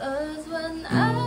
Cause when I